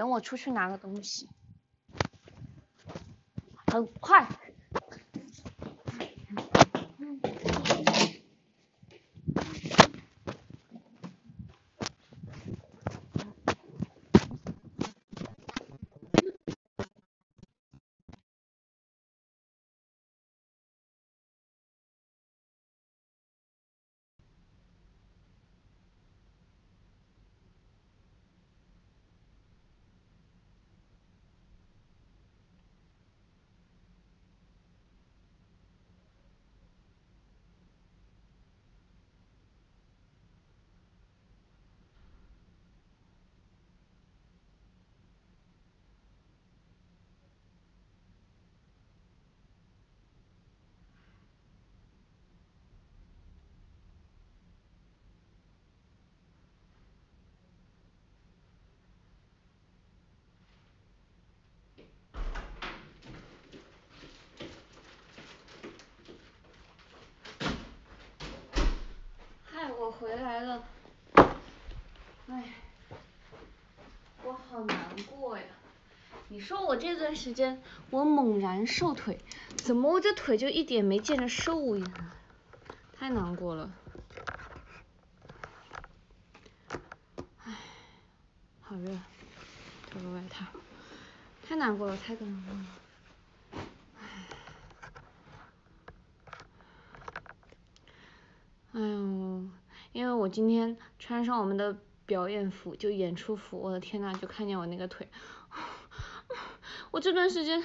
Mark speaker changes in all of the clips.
Speaker 1: 等我出去拿个东西，很快。回来了，哎，我好难过呀！你说我这段时间我猛然瘦腿，怎么我这腿就一点没见着瘦呀？太难过了。哎，好热，脱个外套。太难过了，太难过了。哎呦。因为我今天穿上我们的表演服，就演出服，我的天呐，就看见我那个腿，我这段时间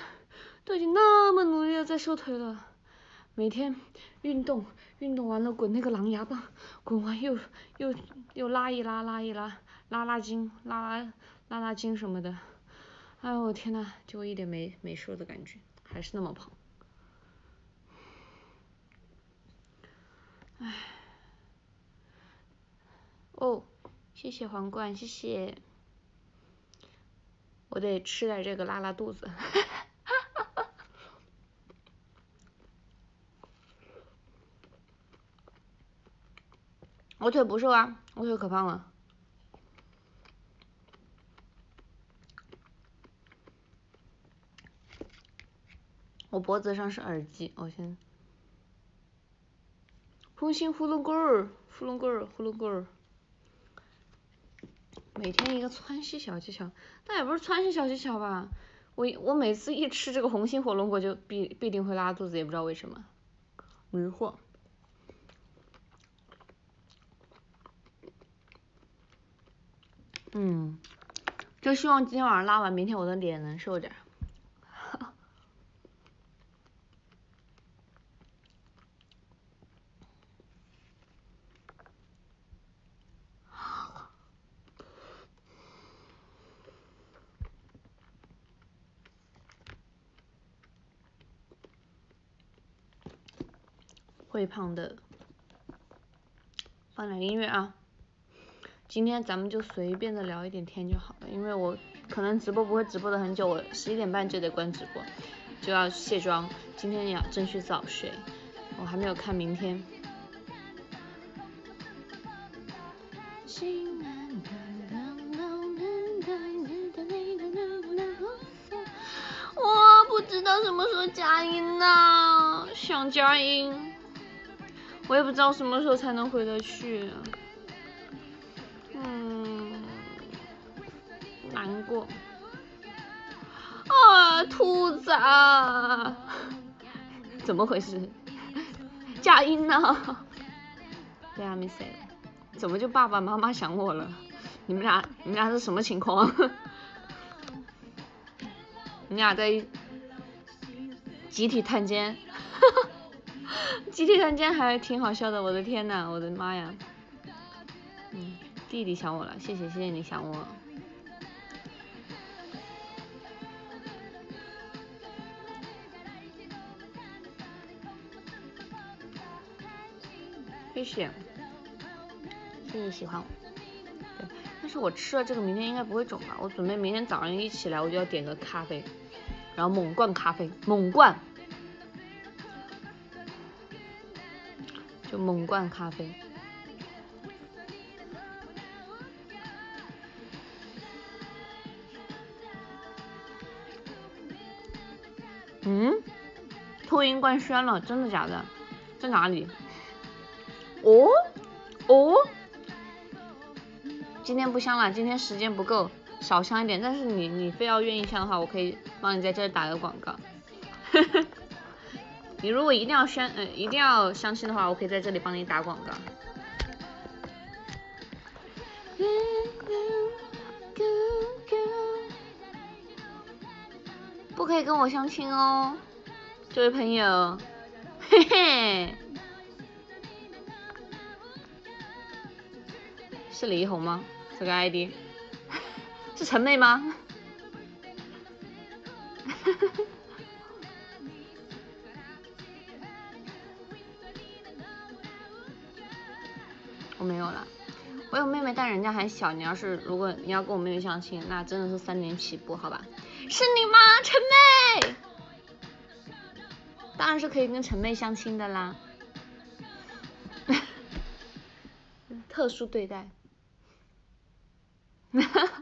Speaker 1: 都已经那么努力的在瘦腿了，每天运动，运动完了滚那个狼牙棒，滚完又又又拉一拉，拉一拉，拉拉筋，拉拉拉拉筋什么的，哎呦我天呐，就一点没没瘦的感觉，还是那么胖，唉。哦，谢谢皇冠，谢谢。我得吃点这个拉拉肚子。我腿不瘦啊，我腿可胖了。我脖子上是耳机，我先。红心呼噜棍儿，呼噜棍儿，呼噜棍儿。每天一个川西小技巧，那也不是川西小技巧吧？我我每次一吃这个红心火龙果就必必定会拉肚子，也不知道为什么，迷惑。嗯，就希望今天晚上拉完，明天我的脸能瘦点。胖的，放点音乐啊！今天咱们就随便的聊一点天就好了，因为我可能直播不会直播的很久，我十一点半就得关直播，就要卸妆，今天也要争取早睡，我还没有看明天。我不知道什么时候加音呢，想加音。我也不知道什么时候才能回得去，嗯，难过。啊，兔子啊，怎么回事？佳音呢？对啊，没谁了。怎么就爸爸妈妈想我了？你们俩，你们俩是什么情况？你俩在集体探监？集体探监还挺好笑的，我的天呐，我的妈呀！嗯，弟弟想我了，谢谢谢谢你想我。谢谢，谢谢喜欢我。对，但是我吃了这个，明天应该不会肿吧？我准备明天早上一起来，我就要点个咖啡，然后猛灌咖啡，猛灌。就猛灌咖啡嗯？抖音官宣了，真的假的？在哪里哦哦，今天不香了，今天时间不够，少香一点。但是你你非要愿意香的话，我可以帮你在 to 打个广告。呵 呵你如果一定要相，呃，一定要相亲的话，我可以在这里帮你打广告。不可以跟我相亲哦，这位朋友，嘿嘿，是李一红吗？这个 ID 是陈妹吗？我没有了，我有妹妹，但人家还小。你要是如果你要跟我妹妹相亲，那真的是三年起步，好吧？是你吗，陈妹？当然是可以跟陈妹相亲的啦，特殊对待。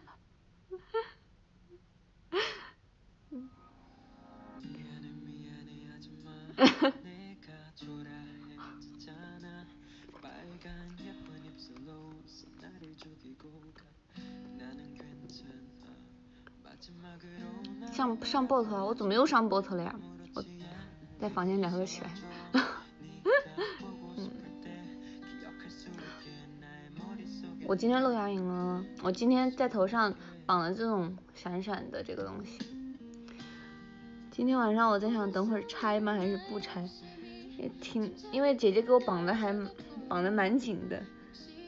Speaker 1: 上上 bot 了，我怎么又上 bot 了呀？我在房间聊了起来。我今天露牙龈了，我今天在头上绑了这种闪闪的这个东西。今天晚上我在想，等会儿拆吗？还是不拆？也挺，因为姐姐给我绑的还绑的蛮紧的，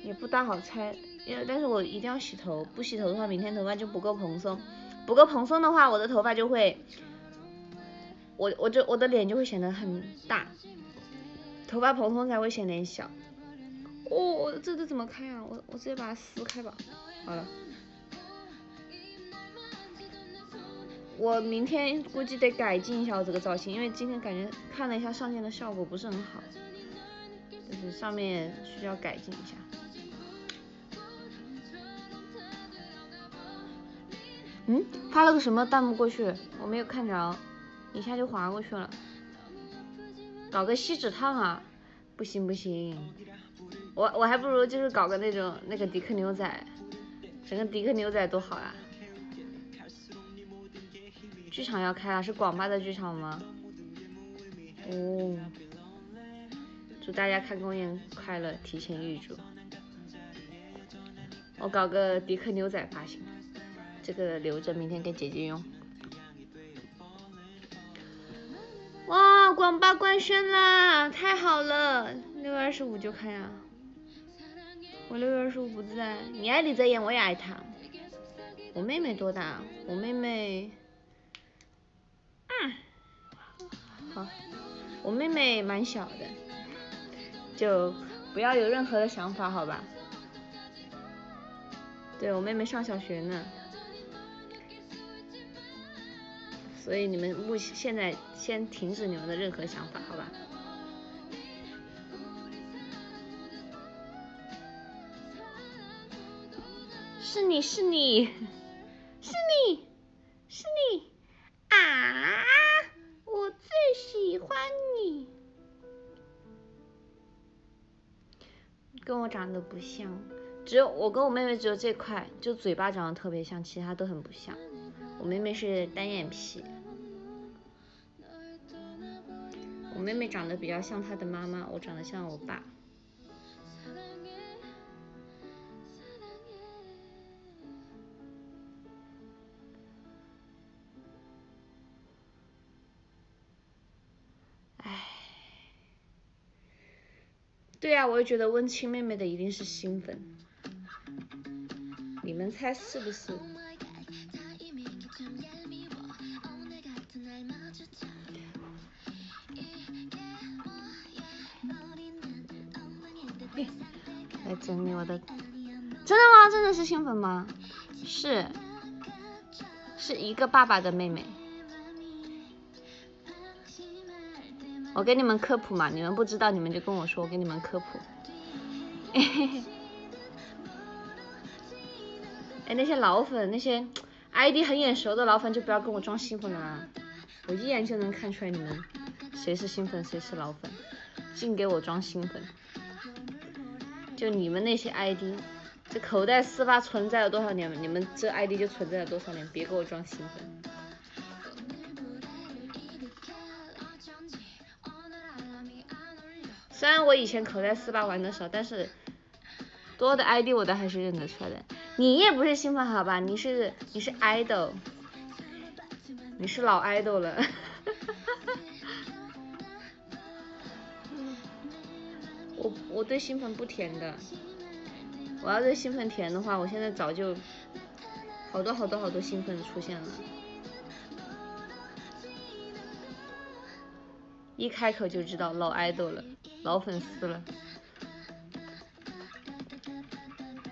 Speaker 1: 也不大好拆。因为但是我一定要洗头，不洗头的话，明天头发就不够蓬松。不够蓬松的话，我的头发就会，我我就我的脸就会显得很大，头发蓬松才会显脸小。哦，我这这怎么开啊？我我直接把它撕开吧。好了，我明天估计得改进一下我这个造型，因为今天感觉看了一下上镜的效果不是很好，就是上面需要改进一下。嗯，发了个什么弹幕过去？我没有看着，一下就划过去了。搞个锡纸烫啊？不行不行，我我还不如就是搞个那种那个迪克牛仔，整个迪克牛仔多好啊！剧场要开了，是广巴的剧场吗？哦，祝大家开工宴快乐，提前预祝。我搞个迪克牛仔发型。这个留着明天给姐姐用。哇，广巴官宣啦，太好了，六月二十五就开啊。我六月二十五不在，你爱李泽言，我也爱他。我妹妹多大？我妹妹，嗯，好，我妹妹蛮小的，就不要有任何的想法，好吧？对我妹妹上小学呢。所以你们目现在先停止你们的任何想法，好吧？是你是你是你是你啊！我最喜欢你，跟我长得不像，只有我跟我妹妹只有这块，就嘴巴长得特别像，其他都很不像。我妹妹是单眼皮。我妹妹长得比较像她的妈妈，我长得像我爸。唉，对呀，我也觉得问亲妹妹的一定是新粉，你们猜是不是？来整理我的，真的吗？真的是新粉吗？是，是一个爸爸的妹妹。我给你们科普嘛，你们不知道你们就跟我说，我给你们科普。哎，那些老粉，那些 ID 很眼熟的老粉就不要跟我装新粉了。我一眼就能看出来你们谁是新粉，谁是老粉，净给我装新粉。就你们那些 ID，这口袋四八存在了多少年？你们这 ID 就存在了多少年？别给我装新粉。虽然我以前口袋四八玩的少，但是多的 ID 我都还是认得出来的。你也不是新粉好吧？你是你是 idol，你是老 idol 了。我对新粉不甜的，我要对新粉甜的话，我现在早就好多好多好多新粉出现了，一开口就知道老爱豆了，老粉丝了。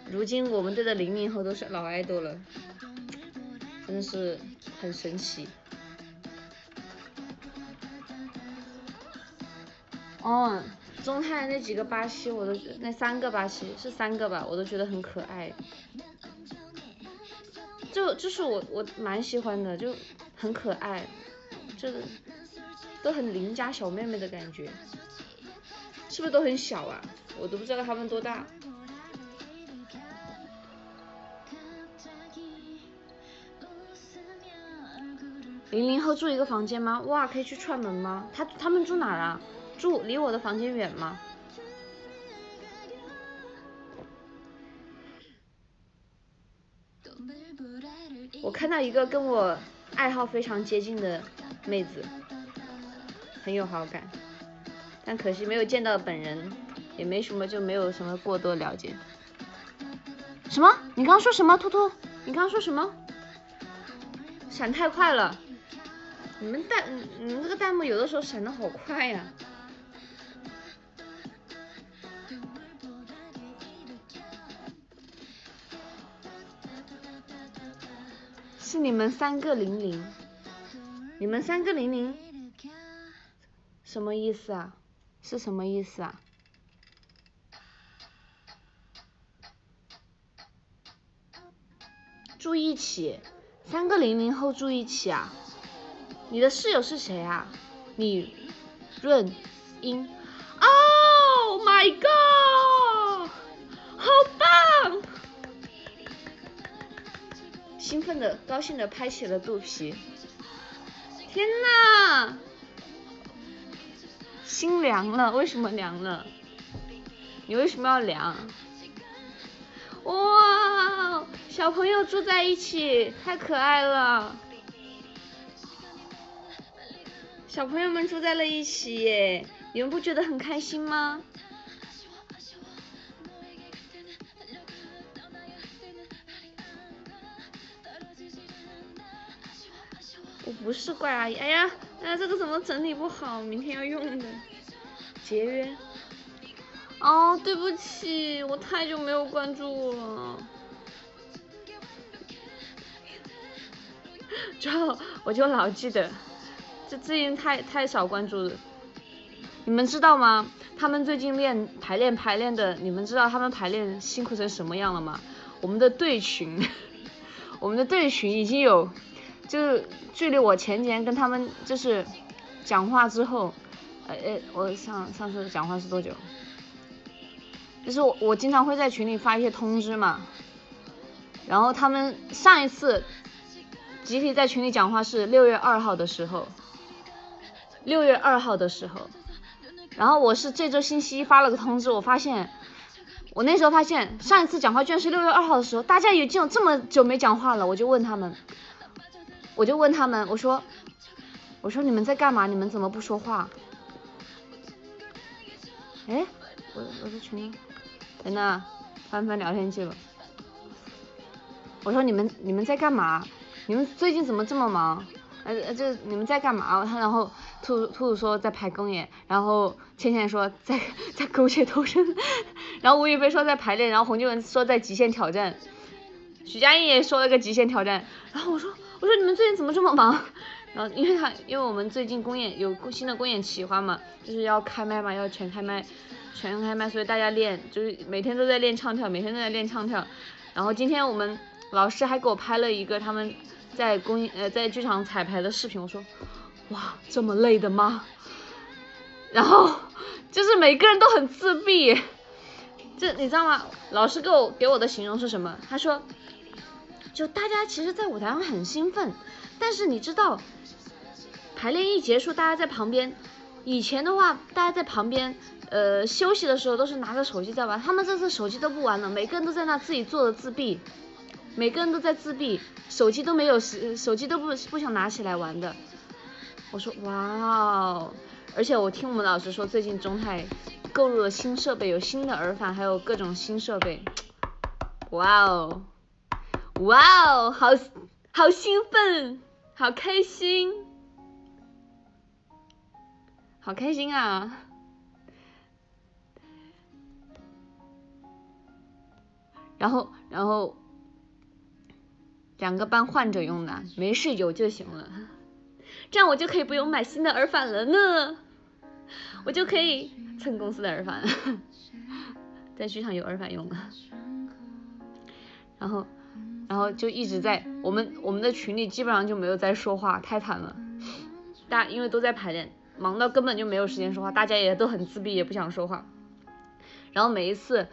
Speaker 1: 如今我们队的零零后都是老爱豆了，真的是很神奇。哦。中泰那几个巴西，我都那三个巴西是三个吧，我都觉得很可爱。就就是我我蛮喜欢的，就很可爱，就都很邻家小妹妹的感觉，是不是都很小啊？我都不知道他们多大。零零后住一个房间吗？哇，可以去串门吗？他他们住哪儿啊？住离我的房间远吗？我看到一个跟我爱好非常接近的妹子，很有好感，但可惜没有见到本人，也没什么就没有什么过多了解。什么？你刚说什么？兔兔？你刚刚说什么？闪太快了！你们弹，你们这个弹幕有的时候闪的好快呀！是你们三个零零，你们三个零零，什么意思啊？是什么意思啊？住一起，三个零零后住一起啊？你的室友是谁啊？李润英，Oh my god，兴奋的、高兴的拍起了肚皮。天呐，心凉了，为什么凉了？你为什么要凉？哇，小朋友住在一起，太可爱了。小朋友们住在了一起耶，你们不觉得很开心吗？不是怪阿姨，哎呀，哎呀，这个怎么整理不好？明天要用的，节约。哦，对不起，我太久没有关注了。之后我就老记得，这最近太太少关注了。你们知道吗？他们最近练排练排练的，你们知道他们排练辛苦成什么样了吗？我们的队群，我们的队群已经有。就是距离我前几天跟他们就是讲话之后，呃呃，我上上次讲话是多久？就是我我经常会在群里发一些通知嘛，然后他们上一次集体在群里讲话是六月二号的时候，六月二号的时候，然后我是这周星期一发了个通知，我发现我那时候发现上一次讲话居然是六月二号的时候，大家已经有这么久没讲话了，我就问他们。我就问他们，我说，我说你们在干嘛？你们怎么不说话？哎，我我在群里，等等，翻翻聊天记录。我说你们你们在干嘛？你们最近怎么这么忙？呃呃，就你们在干嘛？他然后兔兔兔说在排公演，然后倩倩说在 在苟且偷生，然后吴亦菲说在排练，然后洪金文说在极限挑战，许佳莹也说了个极限挑战，然后我说。我说你们最近怎么这么忙？然后因为他因为我们最近公演有新的公演企划嘛，就是要开麦嘛，要全开麦，全开麦，所以大家练就是每天都在练唱跳，每天都在练唱跳。然后今天我们老师还给我拍了一个他们在公演呃在剧场彩排的视频，我说哇，这么累的吗？然后就是每个人都很自闭，这你知道吗？老师给我给我的形容是什么？他说，就大家其实，在舞台上很兴奋，但是你知道，排练一结束，大家在旁边，以前的话，大家在旁边，呃，休息的时候都是拿着手机在玩，他们这次手机都不玩了，每个人都在那自己坐着自闭。每个人都在自闭，手机都没有，手机都不不想拿起来玩的。我说哇哦，而且我听我们老师说，最近中泰购入了新设备，有新的耳返，还有各种新设备。哇哦，哇哦，好好兴奋，好开心，好开心啊！然后，然后。两个班换着用的，没事有就行了，这样我就可以不用买新的耳返了呢，我就可以蹭公司的耳返，在剧场有耳返用了，然后，然后就一直在我们我们的群里基本上就没有在说话，太惨了，大因为都在排练，忙到根本就没有时间说话，大家也都很自闭，也不想说话，然后每一次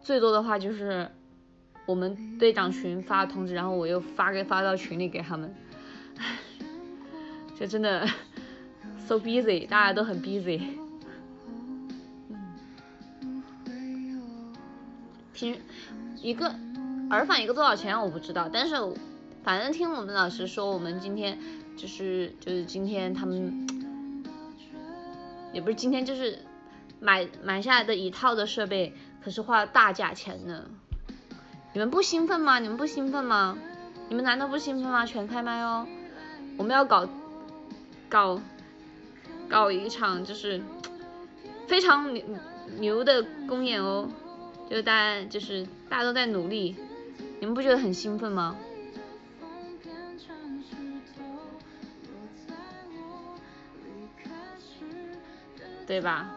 Speaker 1: 最多的话就是。我们队长群发通知，然后我又发给发到群里给他们，就真的 so busy，大家都很 busy。平一个耳返一个多少钱我不知道，但是反正听我们老师说，我们今天就是就是今天他们也不是今天就是买买下来的一套的设备，可是花了大价钱呢。你们不兴奋吗？你们不兴奋吗？你们难道不兴奋吗？全开麦哦！我们要搞搞搞一场就是非常牛牛的公演哦！就是大家就是大家都在努力，你们不觉得很兴奋吗？对吧？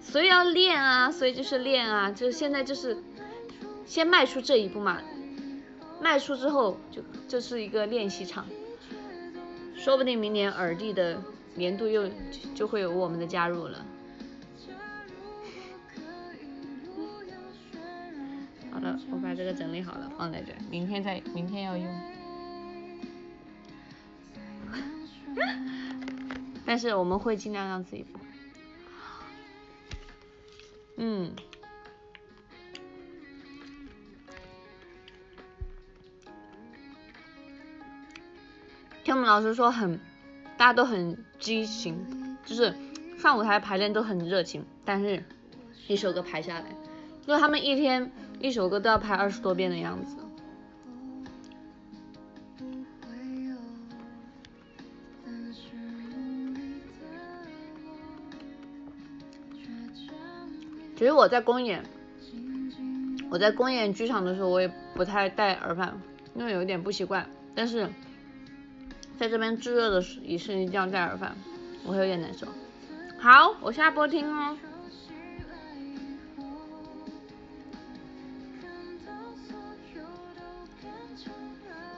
Speaker 1: 所以要练啊，所以就是练啊，就是现在就是先迈出这一步嘛，迈出之后就这是一个练习场，说不定明年耳帝的年度又就会有我们的加入了。这个整理好了放在这，明天再明天要用。但是我们会尽量让自己。嗯，听我们老师说很，大家都很激情，就是上舞台排练都很热情，但是一首歌排下来，因为他们一天一首歌都要排二十多遍的样子。其实我在公演，我在公演剧场的时候，我也不太戴耳返，因为有点不习惯。但是在这边炙热的时，也是一定要戴耳返，我会有点难受。好，我下播听哦。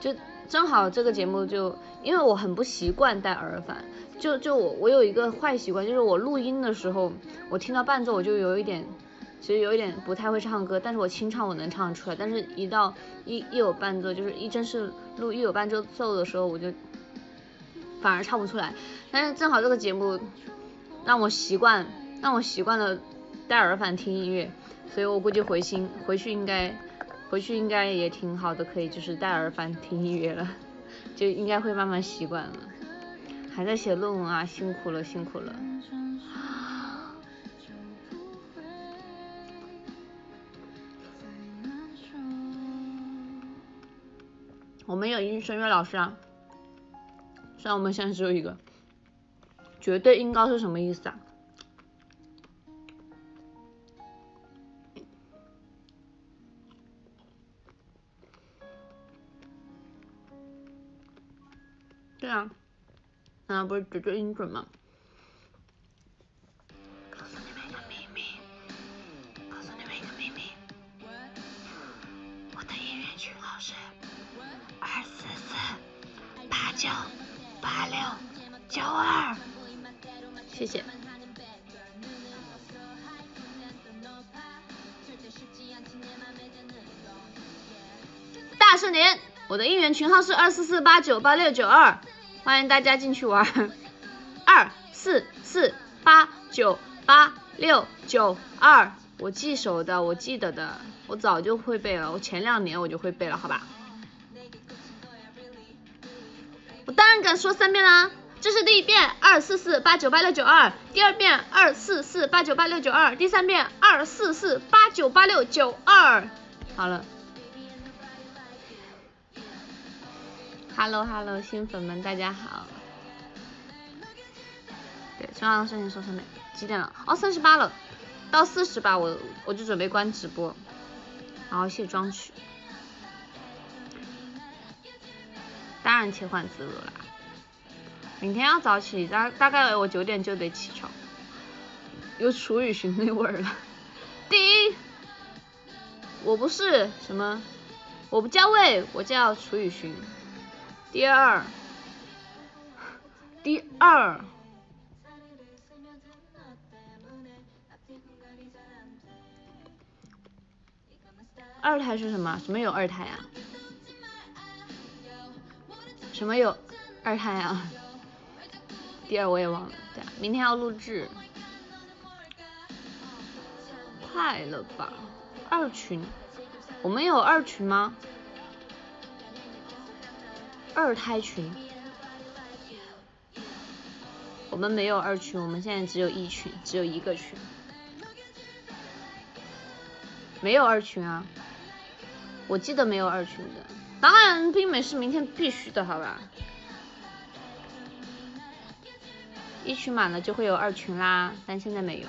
Speaker 1: 就正好这个节目就，因为我很不习惯戴耳返。就就我我有一个坏习惯，就是我录音的时候，我听到伴奏我就有一点，其实有一点不太会唱歌，但是我清唱我能唱出来，但是一到一一有伴奏，就是一真是录一有伴奏奏的时候，我就反而唱不出来。但是正好这个节目让我习惯，让我习惯了戴耳返听音乐，所以我估计回心回去应该回去应该也挺好的，可以就是戴耳返听音乐了，就应该会慢慢习惯了。还在写论文啊，辛苦了，辛苦了。我们有音声乐老师啊，虽然我们现在只有一个。绝对音高是什么意思啊？那不是绝对音准吗？告诉你们一个秘密，告诉你们一个秘密，我的音乐群号是二四四八九八六九二，谢谢。大圣年，我的应援群号是二四四八九八六九二，欢迎大家进去玩。二四四八九八六九二，我记熟的，我记得的，我早就会背了，我前两年我就会背了，好吧？我当然敢说三遍啦，这是第一遍，二四四八九八六九二，第二遍二四四八九八六九二，第三遍二四四八九八六九二，好了。Hello Hello，新粉们大家好。对，希望事情说上面几点了？哦，三十八了，到四十吧，我我就准备关直播，然后卸妆去。当然切换自如啦。明天要早起，大大概我九点就得起床。有楚雨荨那味儿了。第一，我不是什么，我不叫魏，我叫楚雨荨。第二，第二，二胎是什么？什么有二胎呀？什么有二胎啊？第二我也忘了，对，明天要录制，快了吧？二群，我们有二群吗？二胎群，我们没有二群，我们现在只有一群，只有一个群，没有二群啊，我记得没有二群的，当然冰美是明天必须的，好吧？一群满了就会有二群啦，但现在没有，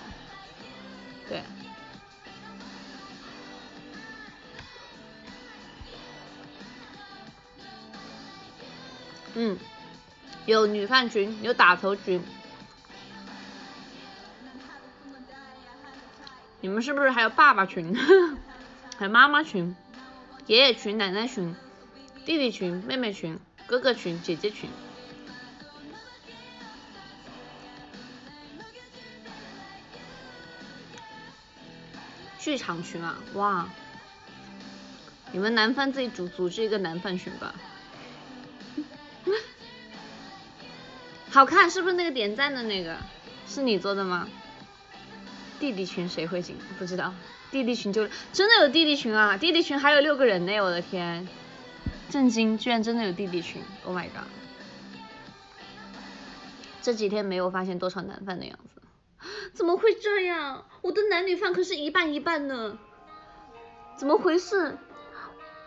Speaker 1: 对。嗯，有女饭群，有打头群，你们是不是还有爸爸群，还有妈妈群，爷爷群、奶奶群、弟弟群、妹妹群、哥哥群、姐姐群，剧场群啊，哇，你们男方自己组组织一个男饭群吧。好看是不是那个点赞的那个？是你做的吗？弟弟群谁会进？不知道。弟弟群就真的有弟弟群啊！弟弟群还有六个人呢，我的天！震惊，居然真的有弟弟群！Oh my god！这几天没有发现多少男饭的样子，怎么会这样？我的男女饭可是一半一半呢，怎么回事？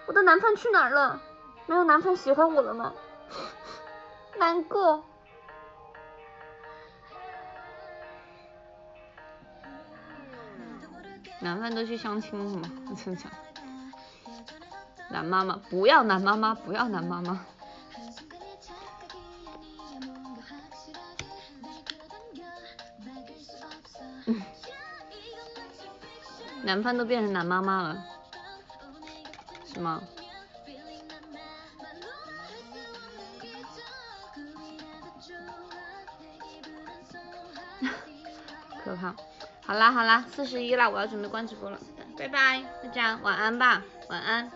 Speaker 1: 我的男饭去哪儿了？没有男饭喜欢我了吗？难过。男饭都去相亲了吗？我真想，男妈妈不要男妈妈不要男妈妈，嗯，男饭都变成男妈妈了，是吗？好啦好啦，四十一了，我要准备关直播了，拜拜，大家晚安吧，晚安。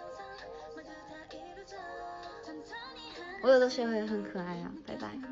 Speaker 1: 我有的时候也很可爱啊，拜拜。